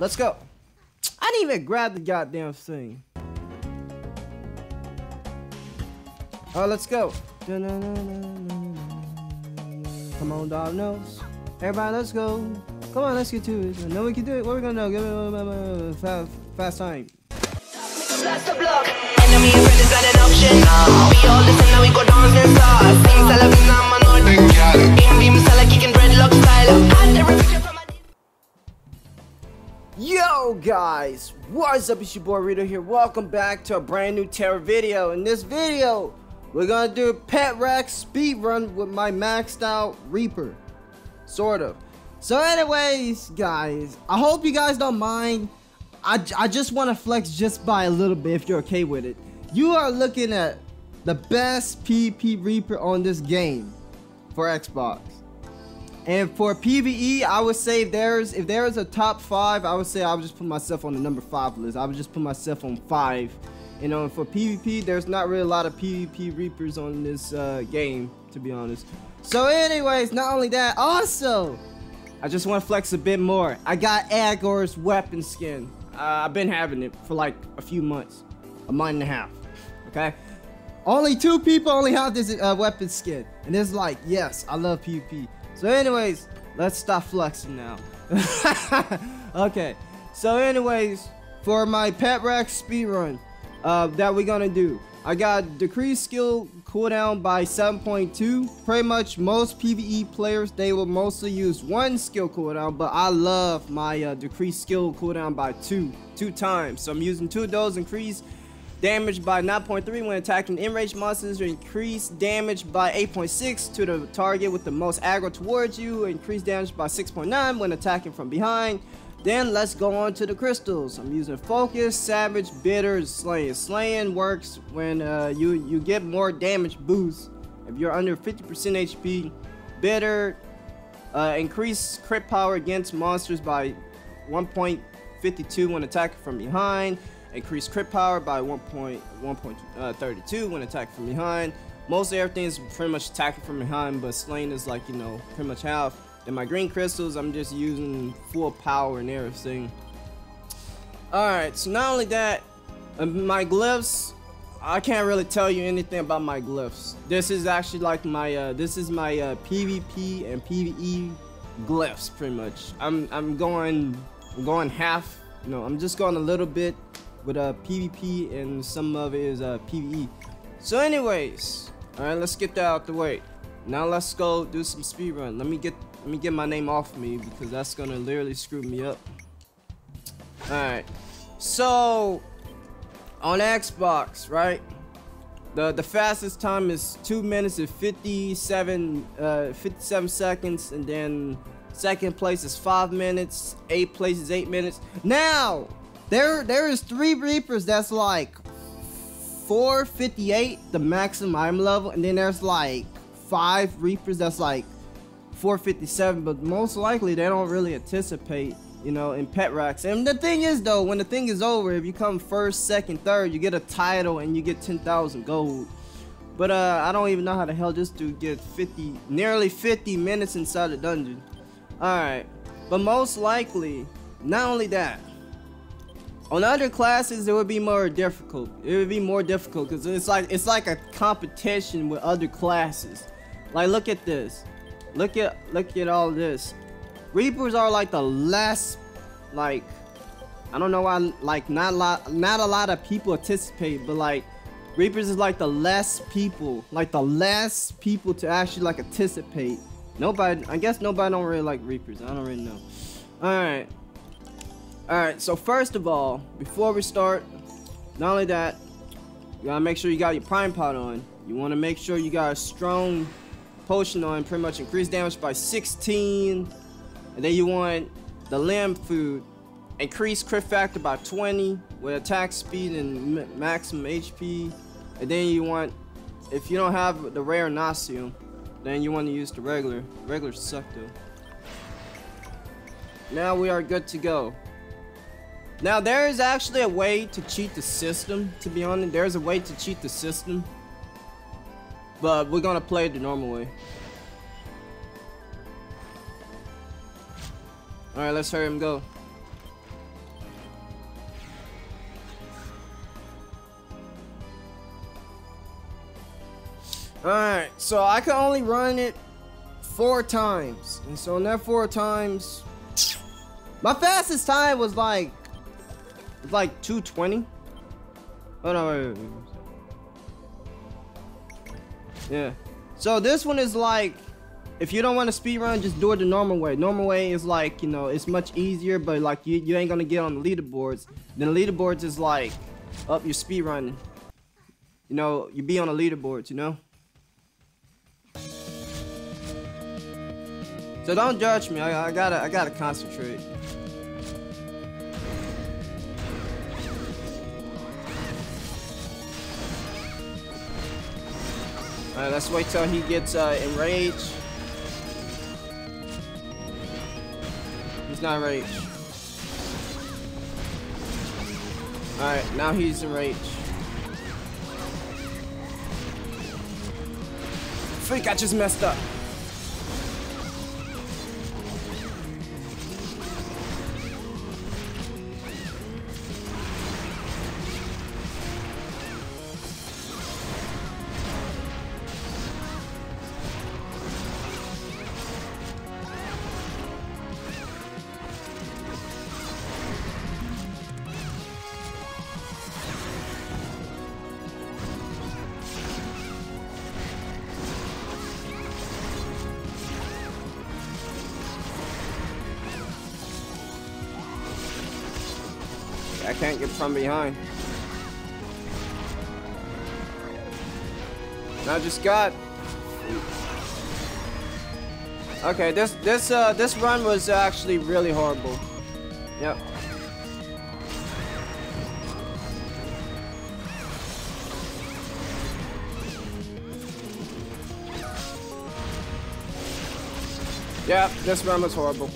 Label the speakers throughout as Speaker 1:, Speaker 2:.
Speaker 1: Let's go. I didn't even grab the goddamn thing. Oh, let's go. Come on, dog nose. Everybody, let's go. Come on, let's get to it. I know we can do it. What are we gonna do? Give it a fast, fast time. Yo guys, what's up? It's your boy Rito here. Welcome back to a brand new Tera video. In this video, we're gonna do a Petrax speed run with my maxed out Reaper. Sort of. So anyways, guys, I hope you guys don't mind. I, I just want to flex just by a little bit if you're okay with it. You are looking at the best PP Reaper on this game for Xbox. And for PVE, I would say if there's if there is a top five, I would say I would just put myself on the number five list. I would just put myself on five. You know, for PvP, there's not really a lot of PvP Reapers on this uh, game, to be honest. So, anyways, not only that, also, I just want to flex a bit more. I got Agor's weapon skin. Uh, I've been having it for like a few months, a month and a half. Okay. Only two people only have this uh, weapon skin, and it's like, yes, I love PvP. So, anyways, let's stop flexing now. okay. So, anyways, for my Petrax speed run uh, that we're gonna do, I got decreased skill cooldown by 7.2. Pretty much most PvE players they will mostly use one skill cooldown, but I love my uh, decreased skill cooldown by two, two times. So I'm using two of those increased damage by 9.3 when attacking enraged monsters, increase damage by 8.6 to the target with the most aggro towards you, increase damage by 6.9 when attacking from behind. Then let's go on to the crystals. I'm using focus, savage, bitter, slaying. Slaying works when uh, you you get more damage boost if you're under 50% HP. Bitter uh, increase crit power against monsters by 1.52 when attacking from behind. Increase crit power by 1.1.32 when attacking from behind. Mostly everything is pretty much attacking from behind, but slaying is like, you know, pretty much half. And my green crystals, I'm just using full power and everything. Alright, so not only that, uh, my glyphs, I can't really tell you anything about my glyphs. This is actually like my, uh, this is my uh, PvP and PvE glyphs, pretty much. I'm, I'm going, I'm going half, you know, I'm just going a little bit with uh, PvP and some of it is uh, PvE. So anyways, alright, let's get that out the way. Now let's go do some speed run. Let me get let me get my name off me because that's gonna literally screw me up. Alright. So on Xbox, right? The the fastest time is 2 minutes and 57 uh 57 seconds and then second place is 5 minutes, 8th place is 8 minutes. Now, there there is 3 reapers that's like 458 the maximum item level and then there's like 5 reapers that's like 457 but most likely they don't really anticipate you know in Petrax. And the thing is though when the thing is over if you come first second third you get a title and you get 10,000 gold. But uh I don't even know how the hell this dude get 50 nearly 50 minutes inside the dungeon. All right. But most likely not only that on other classes it would be more difficult it would be more difficult because it's like it's like a competition with other classes like look at this Look at look at all this. Reapers are like the less like I don't know why like not a lot not a lot of people anticipate, but like Reapers is like the less people, like the less people to actually like anticipate. Nobody I guess nobody don't really like Reapers. I don't really know. Alright. Alright, so first of all, before we start, not only that, you gotta make sure you got your prime pot on. You wanna make sure you got a strong potion on pretty much increased damage by 16 and then you want the lamb food increase crit factor by 20 with attack speed and maximum HP and then you want if you don't have the rare Nasium then you want to use the regular regular suck though now we are good to go now there is actually a way to cheat the system, to be honest. There's a way to cheat the system. But we're gonna play it the normal way. Alright, let's hurry him go. Alright, so I can only run it four times. And so in that four times, my fastest time was like like 220. Oh no, wait, wait, wait. Yeah. So this one is like, if you don't want to speed run, just do it the normal way. Normal way is like, you know, it's much easier, but like you, you ain't gonna get on the leaderboards. Then the leaderboards is like, up your speed run. You know, you be on the leaderboards, you know? So don't judge me. I, I gotta I gotta concentrate. Alright, let's wait till he gets uh, enraged. He's not enraged. Alright, now he's enraged. Freak, I just messed up. Can't get from behind. I just got. Okay, this this uh this run was actually really horrible. Yep. Yeah, this run was horrible.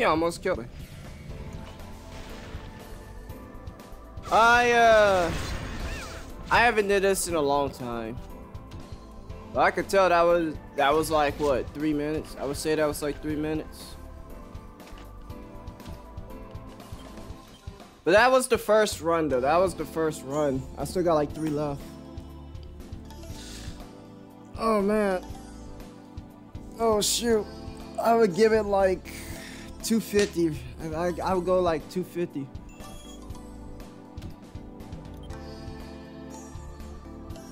Speaker 1: He almost killed me. I, uh... I haven't did this in a long time. But I could tell that was, that was like, what, three minutes? I would say that was like three minutes. But that was the first run, though. That was the first run. I still got like three left. Oh, man. Oh, shoot. I would give it like 250. I, I, would go like 250.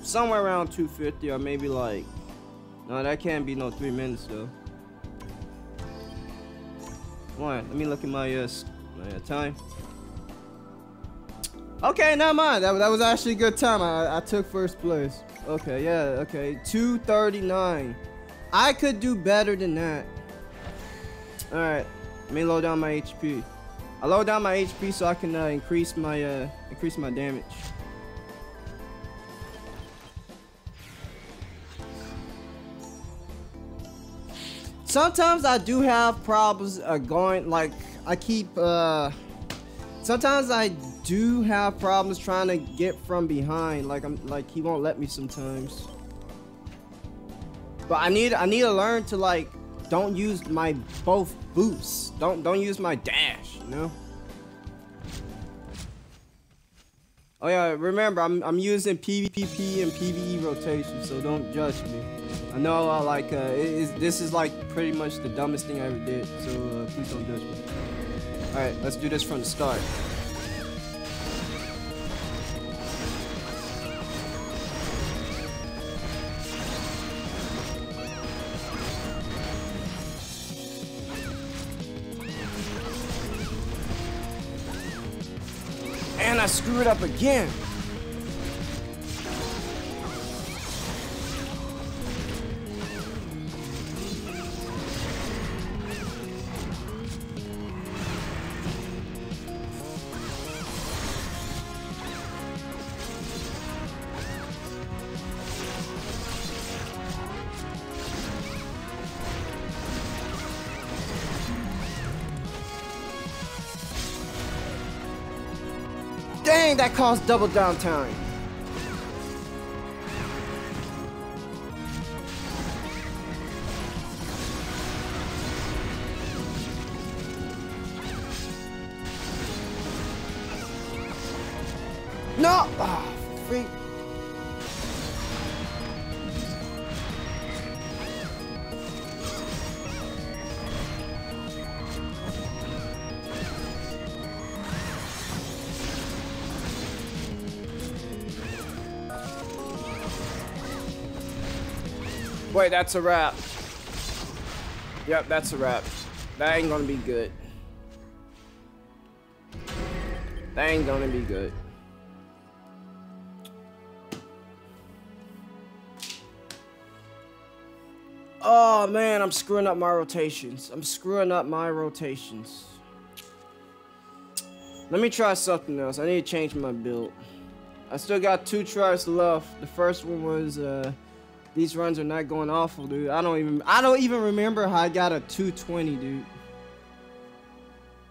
Speaker 1: Somewhere around 250 or maybe like... No, that can't be no three minutes though. Come on, let me look at my, uh, my uh, time. Okay, not mind. That, that was actually a good time. I, I took first place. Okay, yeah, okay. 239. I could do better than that. Alright, let me low down my HP. I low down my HP so I can uh, increase my uh, increase my damage. Sometimes I do have problems uh, going like I keep uh sometimes I do have problems trying to get from behind like I'm like he won't let me sometimes. But I need I need to learn to like don't use my both boosts. Don't don't use my dash, you know? Oh yeah, remember I'm I'm using PvP and PvE rotation, so don't judge me. I know uh, like uh, it is, this is like pretty much the dumbest thing I ever did, so uh, please don't judge me. All right, let's do this from the start. And I screwed up again. Dang, that caused double downtime. Wait, that's a wrap. Yep, that's a wrap. That ain't gonna be good. That ain't gonna be good. Oh man, I'm screwing up my rotations. I'm screwing up my rotations. Let me try something else. I need to change my build. I still got two tries left. The first one was uh these runs are not going awful, dude. I don't even I don't even remember how I got a 220, dude.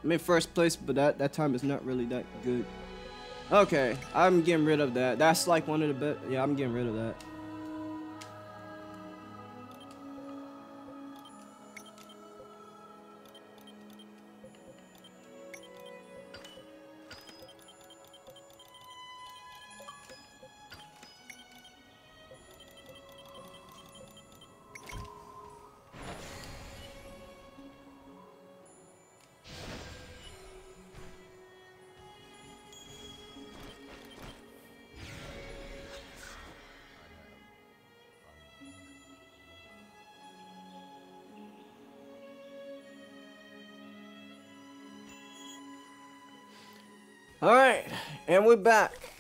Speaker 1: I'm in first place, but that that time is not really that good. Okay, I'm getting rid of that. That's like one of the best. Yeah, I'm getting rid of that. Alright, and we're back.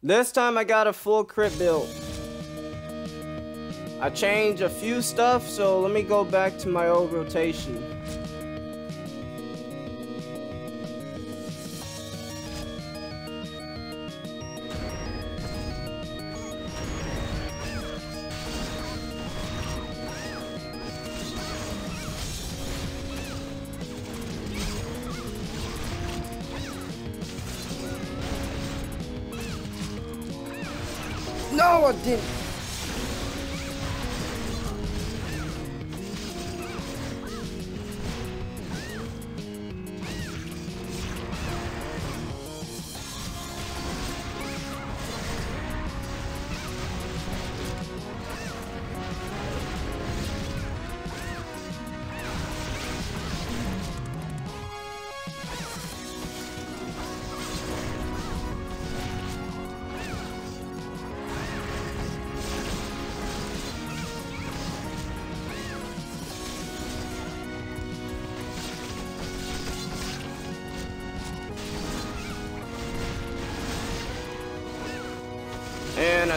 Speaker 1: This time I got a full crit build. I changed a few stuff, so let me go back to my old rotation. No, I.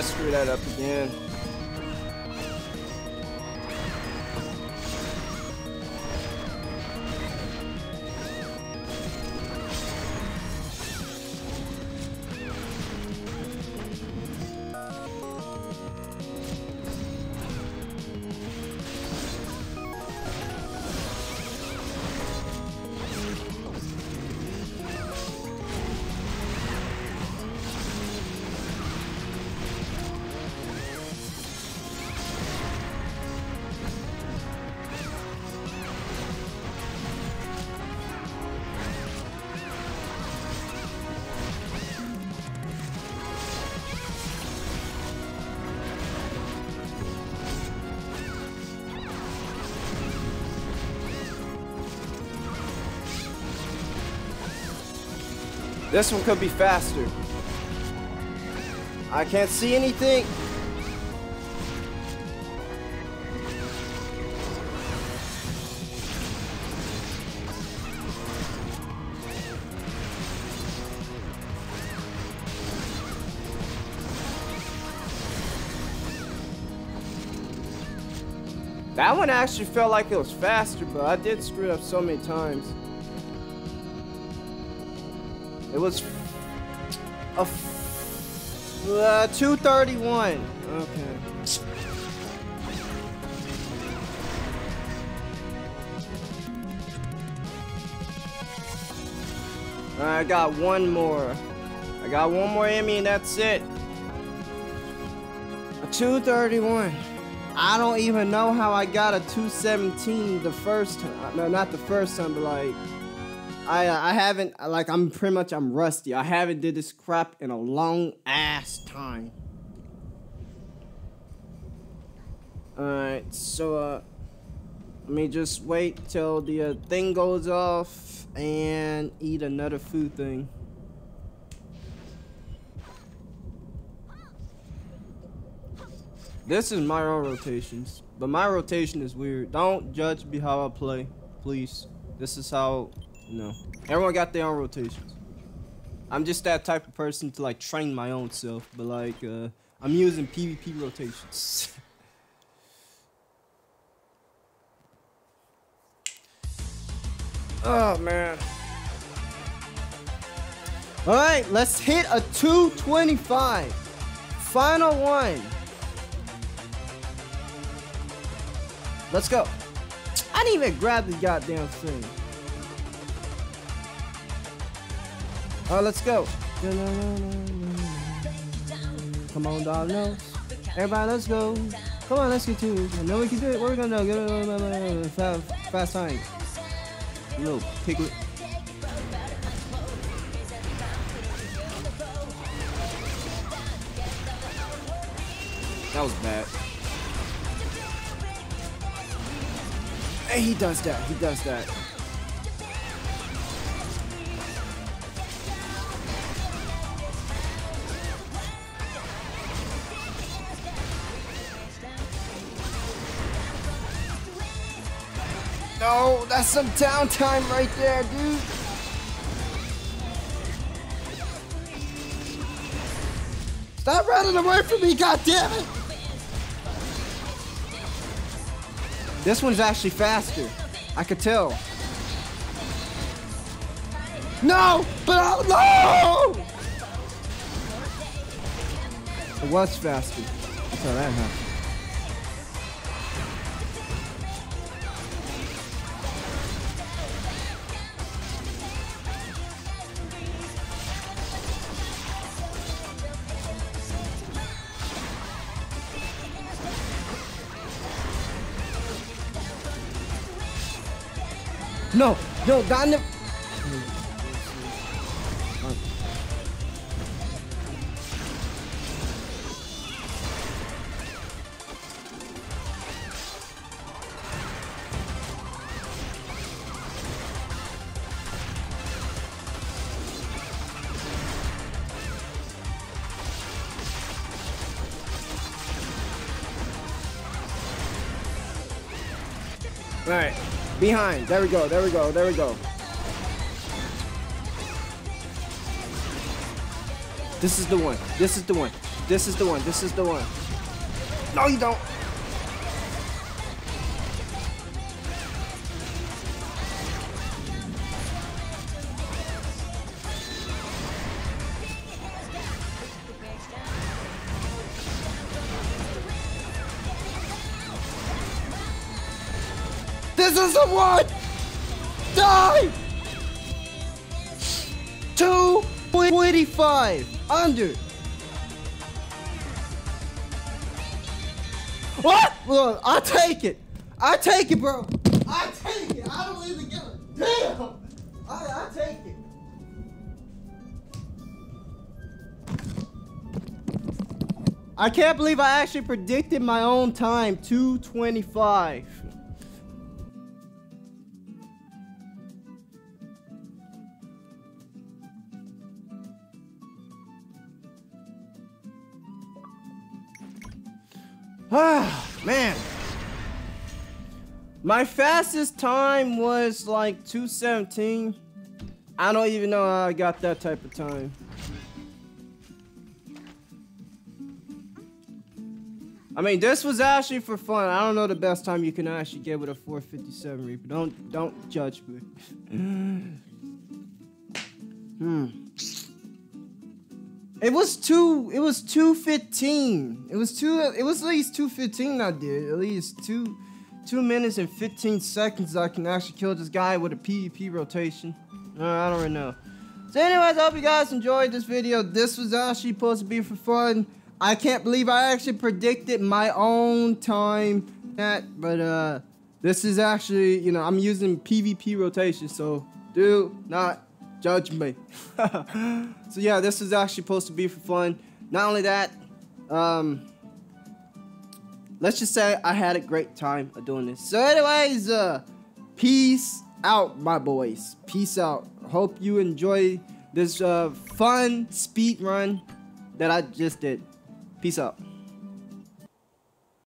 Speaker 1: I screwed that up again. This one could be faster. I can't see anything. That one actually felt like it was faster, but I did screw it up so many times. It was a uh, 231. Okay. I got one more. I got one more Emmy and that's it. A 231. I don't even know how I got a 217 the first time. No, not the first time, but like I I haven't like I'm pretty much I'm rusty. I haven't did this crap in a long ass time. Alright, so uh let me just wait till the uh, thing goes off and eat another food thing. This is my own rotations, but my rotation is weird. Don't judge me how I play, please. This is how, know, everyone got their own rotations. I'm just that type of person to like train my own self, but like, uh, I'm using PvP rotations. oh man. All right, let's hit a 225. Final one. Let's go. I didn't even grab the goddamn thing. Alright, let's go. Come on, dog, no. Everybody, let's go. Come on, let's get to it. I know we can do it. What are we gonna do? Fast, fast time. Little piglet. That was bad. Hey, he does that. He does that. That's some downtime right there, dude. Stop running away from me, goddammit! This one's actually faster. I could tell. No! But oh, no! It was faster. That's how that happened. No, not in the... All right, behind. There we go. There we go. There we go. This is the one. This is the one. This is the one. This is the one. No, you don't. This is the one! Die! 225 under. What? Look, I take it. I take it, bro. I take it. I don't even give a damn. I, I take it. I can't believe I actually predicted my own time, 225. Ah, man. My fastest time was like 217. I don't even know how I got that type of time. I mean, this was actually for fun. I don't know the best time you can actually get with a 457 Reaper. Don't don't judge me. hmm. It was two. It was two fifteen. It was two. It was at least two fifteen. I did at least two, two minutes and fifteen seconds. I can actually kill this guy with a PvP rotation. Uh, I don't really know. So, anyways, I hope you guys enjoyed this video. This was actually supposed to be for fun. I can't believe I actually predicted my own time that, but uh, this is actually, you know, I'm using PvP rotation, so do not judge me. so yeah, this is actually supposed to be for fun. Not only that, um, let's just say I had a great time doing this. So anyways, uh, peace out, my boys. Peace out. Hope you enjoy this uh, fun speed run that I just did. Peace out.